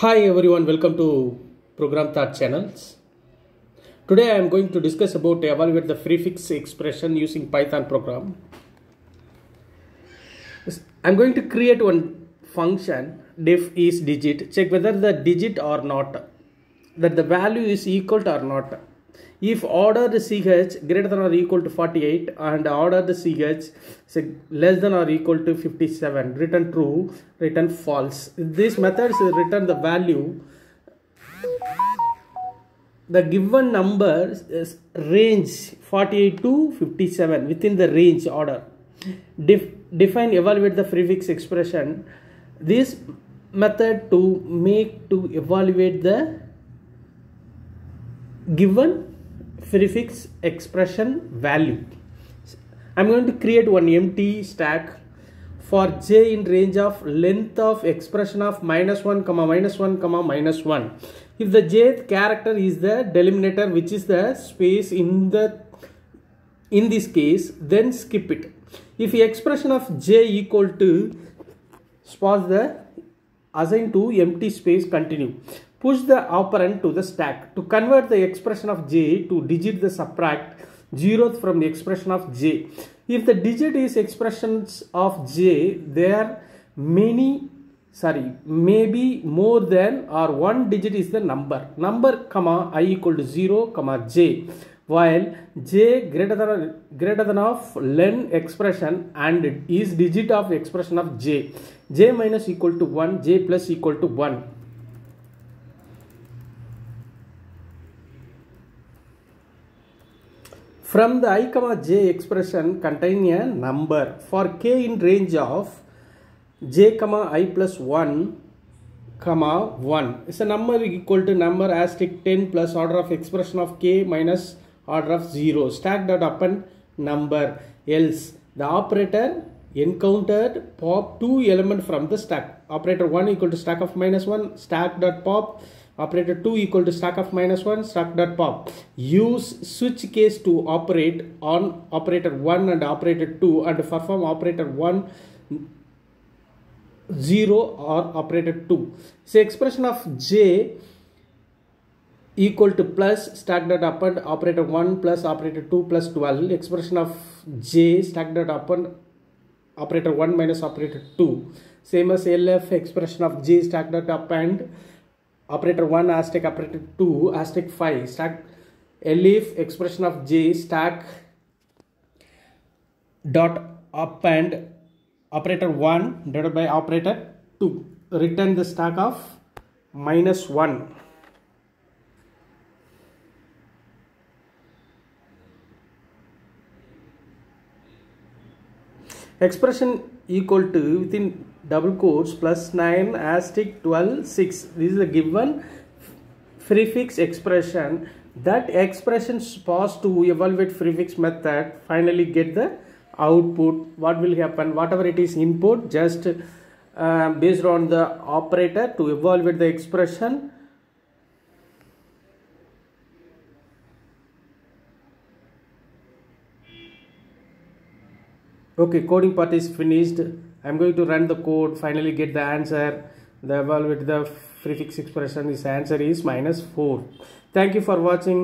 Hi everyone, welcome to Program Thought Channels. Today I am going to discuss about evaluate the prefix expression using Python program. I'm going to create one function def is digit, check whether the digit or not, that the value is equal to or not. If ordered ch greater than or equal to 48 and ordered ch less than or equal to 57, return true, return false. This method is return the value. The given number is range 48 to 57 within the range order. Def- define evaluate the prefix expression. This method to make to evaluate the given prefix expression value. I'm going to create one empty stack for j in range of length of expression of minus 1 comma minus 1 comma minus 1 if the jth character is the delimiter which is the space in the in this case then skip it. If the expression of j equal to pause the assign to empty space continue push the operand to the stack. To convert the expression of j to digit the subtract zeroth from the expression of j. If the digit is expressions of j there many sorry maybe more than or one digit is the number. Number comma i equal to 0 comma j. While j greater than greater than of len expression and is digit of expression of j. J minus equal to 1 j plus equal to 1 from the i comma j expression contain a number for k in range of j comma i plus 1 comma 1 is a number equal to number asterisk 10 plus order of expression of k minus order of 0 stack dot append number. Else the operator encountered pop two element from the stack. Operator 1 equal to stack of minus 1 stack dot pop operator 2 equal to stack of minus 1 stack dot pop. Use switch case to operate on operator 1 and operator 2 and perform operator 1 0 or operator 2 so expression of j equal to plus stack dot append operator 1 plus operator 2 plus 12 expression of j stack dot append operator 1 minus operator 2 same as elif expression of j stack dot append operator 1 asterisk operator 2 asterisk 5 stack elif expression of j stack dot append operator 1 divided by operator 2 return the stack of minus 1 expression equal to within double quotes plus 9 asterisk 12 6 this is a given prefix expression. That expression pass to evaluate prefix method finally get the output. What will happen? Whatever it is input just uh, based on the operator to evaluate the expression okay coding part is finished. I'm going to run the code finally get the answer. The evaluate the prefix expression this answer is minus 4 thank you for watching